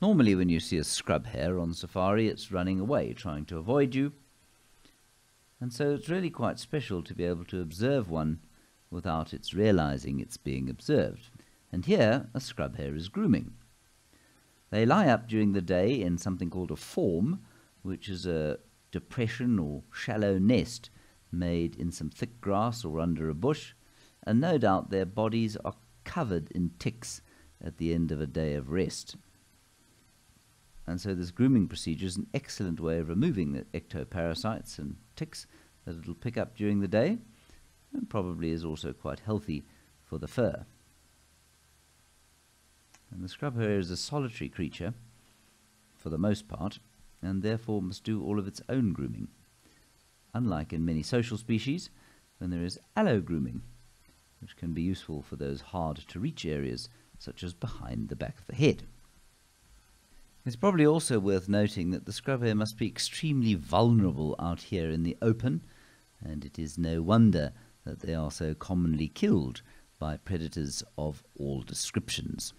Normally, when you see a scrub hare on safari, it's running away, trying to avoid you. And so it's really quite special to be able to observe one without its realizing it's being observed. And here, a scrub hare is grooming. They lie up during the day in something called a form, which is a depression or shallow nest made in some thick grass or under a bush, and no doubt their bodies are covered in ticks at the end of a day of rest. And so this grooming procedure is an excellent way of removing the ectoparasites and ticks that it'll pick up during the day, and probably is also quite healthy for the fur. And the scrub hare is a solitary creature, for the most part, and therefore must do all of its own grooming, unlike in many social species, when there is allo grooming, which can be useful for those hard to reach areas, such as behind the back of the head. It's probably also worth noting that the scrub hare must be extremely vulnerable out here in the open, and it is no wonder that they are so commonly killed by predators of all descriptions.